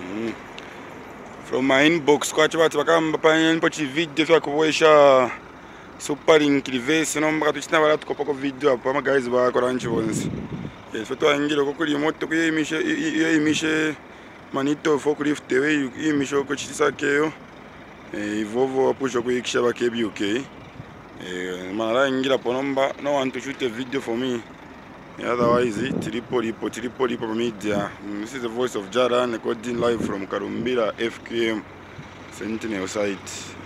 Hmm. from mainbox kwacho vati vakamba panepo chivhidhiyo chakuvoisha superlink reverse nombaka tuchina vara tukopa ko vhidhiyo apo vamagais vako ranchivonzi sotovangire ko kuri moto iyo imishe manitofo kurift away iyo imishe ko chitisa keyo eh, ivovo vapusha kuikisha vakebuk eh, manara angira po nomba no one to shoot a video for me Otherwise, Tripoli ipo, Tripoli ipo media. This is the voice of Jara recording live from Karumbira FQM Sentinel site.